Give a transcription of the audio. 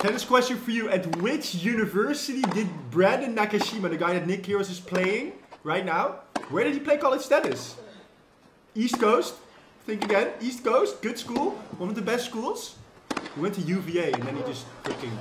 Tennis question for you. At which university did Brandon Nakashima, the guy that Nick Kyrgios is playing right now, where did he play college tennis? East Coast? Think again. East Coast, good school, one of the best schools. He went to UVA and then he just freaking